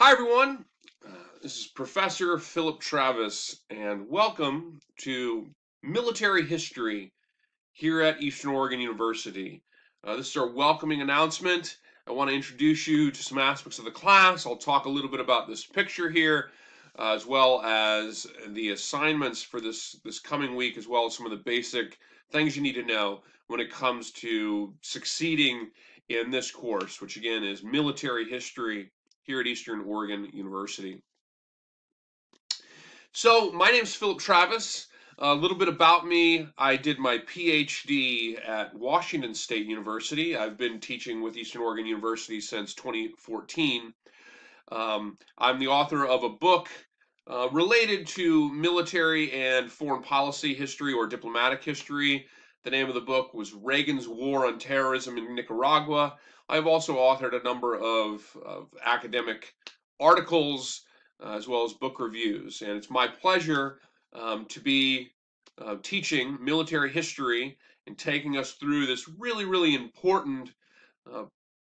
Hi, everyone. Uh, this is Professor Philip Travis, and welcome to Military History here at Eastern Oregon University. Uh, this is our welcoming announcement. I want to introduce you to some aspects of the class. I'll talk a little bit about this picture here, uh, as well as the assignments for this, this coming week, as well as some of the basic things you need to know when it comes to succeeding in this course, which again is Military History here at Eastern Oregon University. So, my name is Philip Travis. A little bit about me I did my PhD at Washington State University. I've been teaching with Eastern Oregon University since 2014. Um, I'm the author of a book uh, related to military and foreign policy history or diplomatic history. The name of the book was Reagan's War on Terrorism in Nicaragua. I've also authored a number of, of academic articles uh, as well as book reviews, and it's my pleasure um, to be uh, teaching military history and taking us through this really, really important, uh,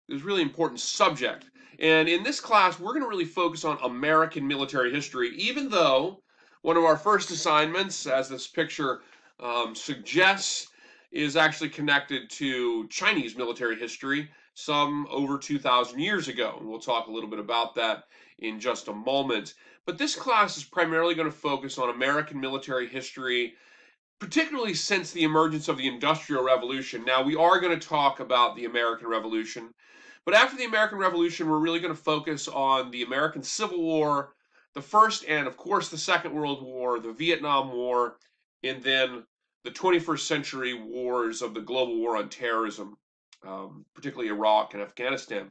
this really important subject. And in this class, we're going to really focus on American military history, even though one of our first assignments, as this picture um, suggests, is actually connected to Chinese military history some over 2,000 years ago. And we'll talk a little bit about that in just a moment. But this class is primarily going to focus on American military history, particularly since the emergence of the Industrial Revolution. Now, we are going to talk about the American Revolution, but after the American Revolution, we're really going to focus on the American Civil War, the First and, of course, the Second World War, the Vietnam War, and then the 21st century wars of the global war on terrorism um, particularly Iraq and Afghanistan.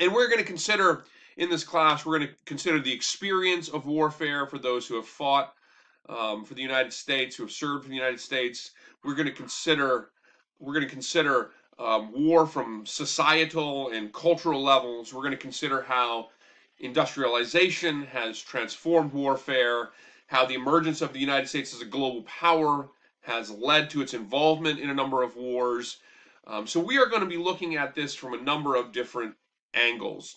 And we're going to consider in this class, we're going to consider the experience of warfare for those who have fought um, for the United States, who have served in the United States. We're going to consider we're going to consider um, war from societal and cultural levels. We're going to consider how industrialization has transformed warfare, how the emergence of the United States as a global power has led to its involvement in a number of wars, um, so we are going to be looking at this from a number of different angles.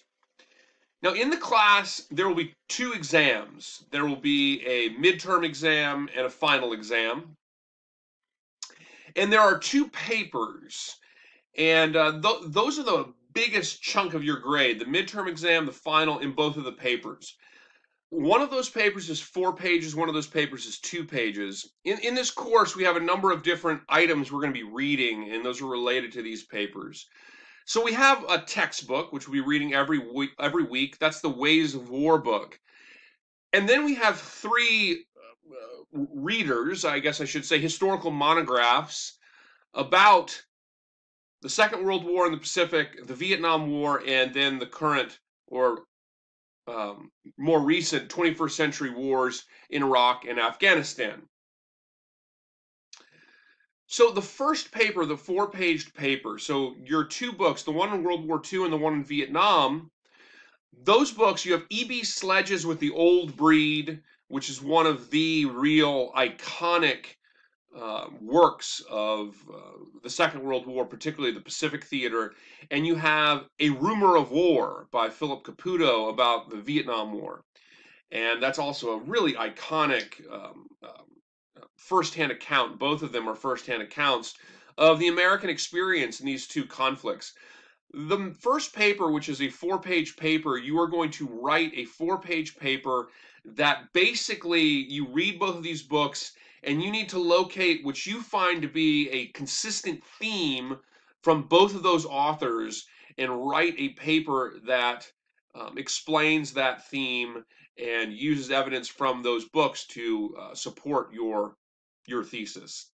Now in the class, there will be two exams. There will be a midterm exam and a final exam. And there are two papers. And uh, th those are the biggest chunk of your grade, the midterm exam, the final, in both of the papers. One of those papers is four pages, one of those papers is two pages. In, in this course, we have a number of different items we're going to be reading, and those are related to these papers. So we have a textbook, which we'll be reading every week, every week. That's the Ways of War book. And then we have three uh, readers, I guess I should say, historical monographs about the Second World War in the Pacific, the Vietnam War, and then the current or um, more recent 21st century wars in Iraq and Afghanistan. So the first paper, the four-paged paper, so your two books, the one in World War II and the one in Vietnam, those books, you have E.B. Sledge's with the Old Breed, which is one of the real iconic uh, works of uh, the Second World War, particularly the Pacific Theater, and you have A Rumor of War by Philip Caputo about the Vietnam War. And that's also a really iconic um, um, firsthand account. Both of them are firsthand accounts of the American experience in these two conflicts. The first paper, which is a four page paper, you are going to write a four page paper that basically you read both of these books and you need to locate what you find to be a consistent theme from both of those authors and write a paper that um, explains that theme and uses evidence from those books to uh, support your your thesis.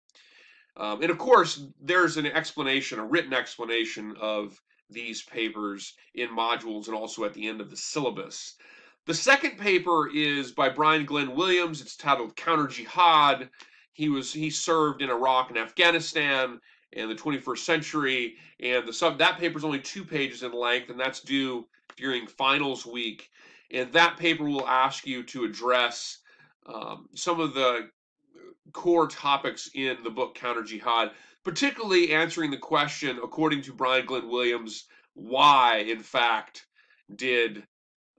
Um, and of course, there's an explanation, a written explanation of these papers in modules and also at the end of the syllabus. The second paper is by Brian Glyn Williams. It's titled Counter Jihad. He was he served in Iraq and Afghanistan in the 21st century, and the sub that paper is only two pages in length, and that's due during finals week. And that paper will ask you to address um, some of the core topics in the book Counter Jihad, particularly answering the question, according to Brian Glyn Williams, why, in fact, did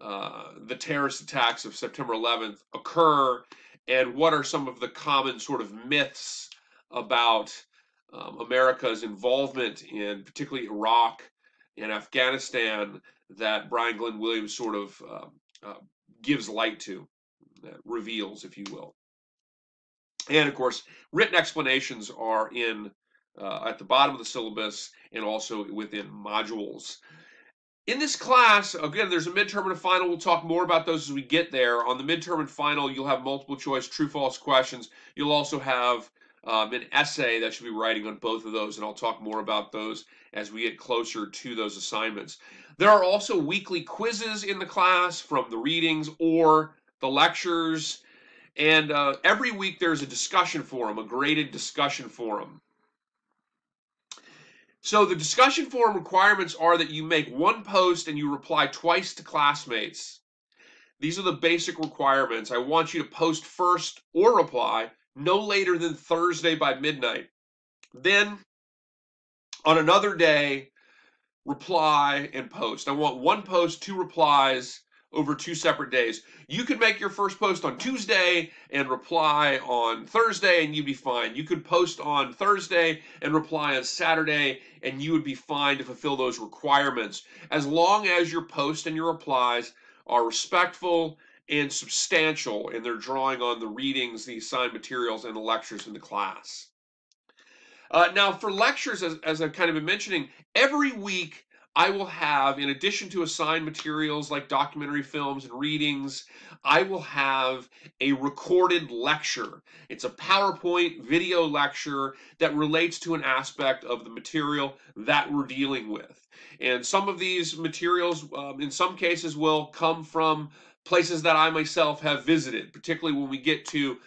uh, the terrorist attacks of September 11th occur, and what are some of the common sort of myths about um, America's involvement in particularly Iraq and Afghanistan that Brian Glyn Williams sort of uh, uh, gives light to, reveals, if you will. And of course, written explanations are in uh, at the bottom of the syllabus and also within modules. In this class, again, there's a midterm and a final. We'll talk more about those as we get there. On the midterm and final, you'll have multiple choice, true false questions. You'll also have um, an essay that you'll be writing on both of those, and I'll talk more about those as we get closer to those assignments. There are also weekly quizzes in the class from the readings or the lectures. And uh, every week there's a discussion forum, a graded discussion forum. So the discussion forum requirements are that you make one post and you reply twice to classmates. These are the basic requirements. I want you to post first or reply no later than Thursday by midnight. Then on another day, reply and post. I want one post, two replies, over two separate days. You could make your first post on Tuesday and reply on Thursday, and you'd be fine. You could post on Thursday and reply on Saturday, and you would be fine to fulfill those requirements as long as your post and your replies are respectful and substantial and they're drawing on the readings, the assigned materials, and the lectures in the class. Uh, now, for lectures, as, as I've kind of been mentioning, every week I will have, in addition to assigned materials like documentary films and readings, I will have a recorded lecture. It's a PowerPoint video lecture that relates to an aspect of the material that we're dealing with. And some of these materials, um, in some cases, will come from places that I myself have visited, particularly when we get to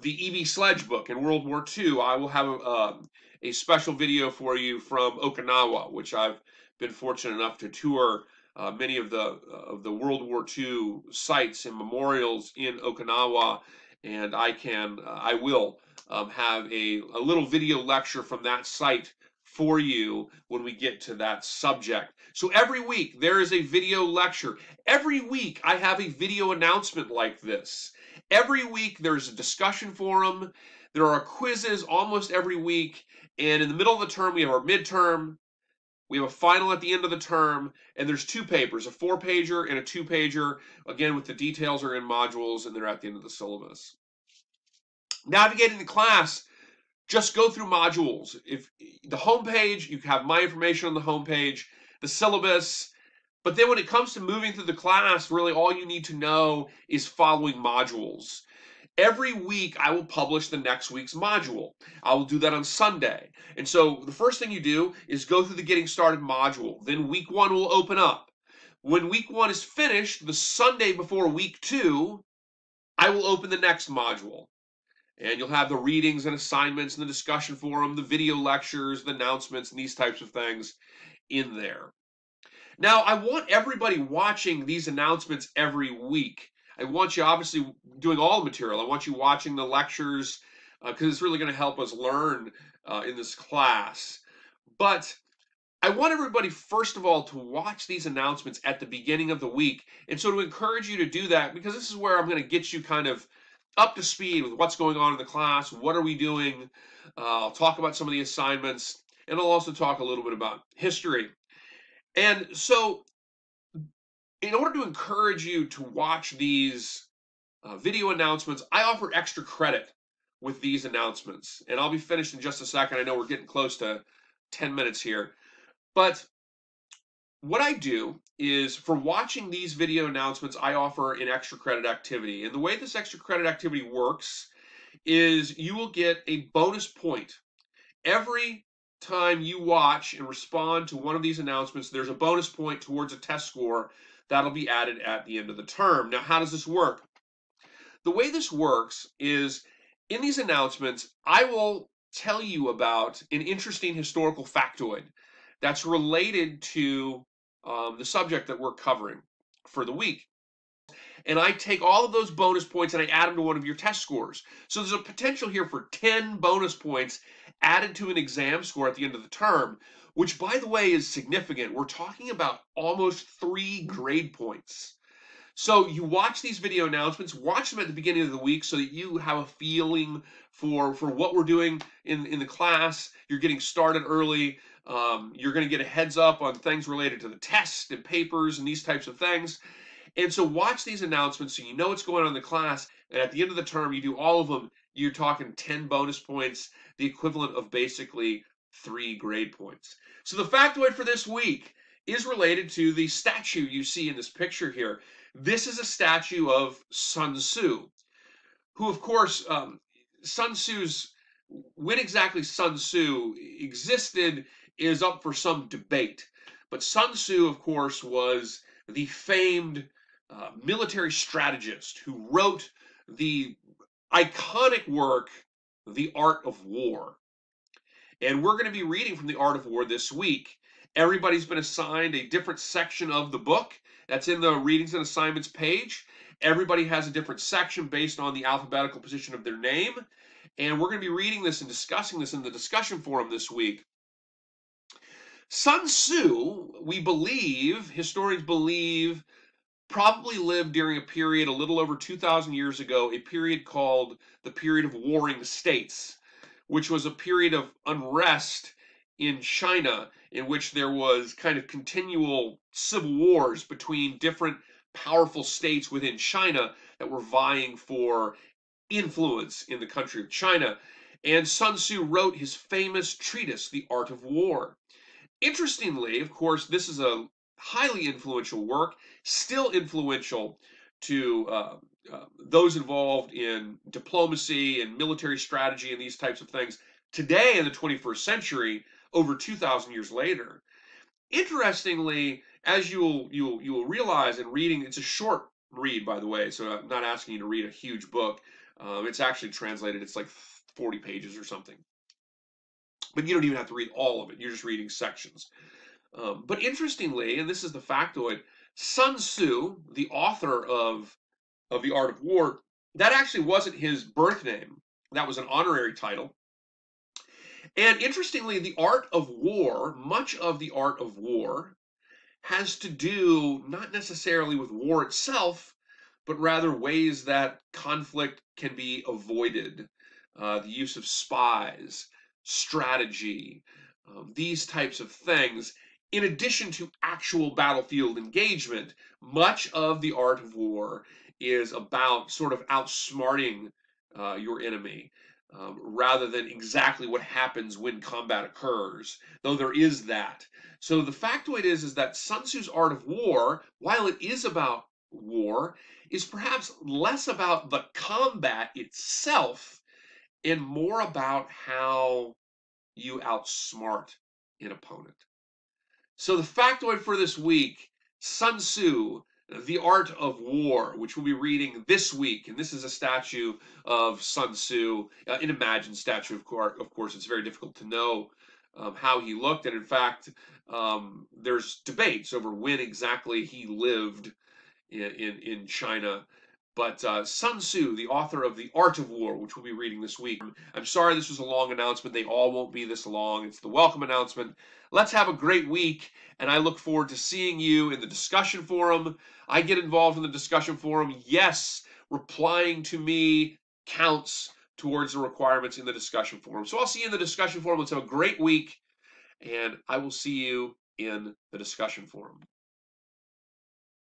the E.B. Sledge book in World War II. I will have a, uh, a special video for you from Okinawa, which I've been fortunate enough to tour uh, many of the of the World War II sites and memorials in Okinawa, and I can uh, I will um, have a, a little video lecture from that site for you when we get to that subject. So every week there is a video lecture. Every week I have a video announcement like this. Every week there's a discussion forum. There are quizzes almost every week. And in the middle of the term, we have our midterm, we have a final at the end of the term, and there's two papers, a four pager and a two pager. Again, with the details are in modules and they're at the end of the syllabus. Navigating the class, just go through modules. If the homepage, you have my information on the homepage, the syllabus, but then when it comes to moving through the class, really all you need to know is following modules. Every week, I will publish the next week's module. I will do that on Sunday. And so the first thing you do is go through the Getting Started module. Then week one will open up. When week one is finished, the Sunday before week two, I will open the next module. And you'll have the readings and assignments and the discussion forum, the video lectures, the announcements, and these types of things in there. Now, I want everybody watching these announcements every week. I want you obviously doing all the material. I want you watching the lectures because uh, it's really going to help us learn uh, in this class. But I want everybody, first of all, to watch these announcements at the beginning of the week. And so to encourage you to do that, because this is where I'm going to get you kind of up to speed with what's going on in the class, what are we doing. Uh, I'll talk about some of the assignments, and I'll also talk a little bit about history. And so in order to encourage you to watch these uh, video announcements, I offer extra credit with these announcements. And I'll be finished in just a second. I know we're getting close to 10 minutes here. But what I do is for watching these video announcements, I offer an extra credit activity. And the way this extra credit activity works is you will get a bonus point. Every time you watch and respond to one of these announcements, there's a bonus point towards a test score That'll be added at the end of the term. Now, how does this work? The way this works is in these announcements, I will tell you about an interesting historical factoid that's related to um, the subject that we're covering for the week. And I take all of those bonus points and I add them to one of your test scores. So there's a potential here for 10 bonus points added to an exam score at the end of the term. Which, by the way, is significant. We're talking about almost three grade points. So you watch these video announcements, watch them at the beginning of the week so that you have a feeling for, for what we're doing in, in the class. You're getting started early. Um, you're going to get a heads up on things related to the test and papers and these types of things. And so watch these announcements so you know what's going on in the class. And at the end of the term, you do all of them. You're talking 10 bonus points, the equivalent of basically three grade points. So the factoid for this week is related to the statue you see in this picture here. This is a statue of Sun Tzu, who, of course, um, Sun Tzu's when exactly Sun Tzu existed is up for some debate. But Sun Tzu, of course, was the famed uh, military strategist who wrote the iconic work, The Art of War. And we're going to be reading from The Art of War this week. Everybody's been assigned a different section of the book. That's in the readings and assignments page. Everybody has a different section based on the alphabetical position of their name. And we're going to be reading this and discussing this in the discussion forum this week. Sun Tzu, we believe, historians believe, probably lived during a period a little over 2,000 years ago, a period called the period of warring states, which was a period of unrest in China in which there was kind of continual civil wars between different powerful states within China that were vying for influence in the country of China. And Sun Tzu wrote his famous treatise, The Art of War. Interestingly, of course, this is a highly influential work, still influential to uh, uh, those involved in diplomacy and military strategy and these types of things today in the 21st century, over 2,000 years later. Interestingly, as you'll you'll you'll realize in reading, it's a short read, by the way, so I'm not asking you to read a huge book. Um, it's actually translated. It's like 40 pages or something. But you don't even have to read all of it. You're just reading sections. Um, but interestingly, and this is the factoid, Sun Tzu, the author of of the Art of War, that actually wasn't his birth name. That was an honorary title. And interestingly, the art of war, much of the art of war, has to do not necessarily with war itself, but rather ways that conflict can be avoided. Uh, the use of spies, strategy, um, these types of things in addition to actual battlefield engagement, much of the art of war is about sort of outsmarting uh, your enemy. Um, rather than exactly what happens when combat occurs, though there is that. So the factoid is, is that Sun Tzu's art of war, while it is about war, is perhaps less about the combat itself and more about how you outsmart an opponent. So the factoid for this week, Sun Tzu, The Art of War, which we'll be reading this week. And this is a statue of Sun Tzu, uh, an imagined statue, of course. Of course, it's very difficult to know um, how he looked. And in fact, um, there's debates over when exactly he lived in, in, in China. But uh, Sun Tzu, the author of The Art of War, which we'll be reading this week. I'm sorry this was a long announcement. They all won't be this long. It's the welcome announcement. Let's have a great week, and I look forward to seeing you in the discussion forum. I get involved in the discussion forum. Yes, replying to me counts towards the requirements in the discussion forum. So I'll see you in the discussion forum. Let's have a great week, and I will see you in the discussion forum.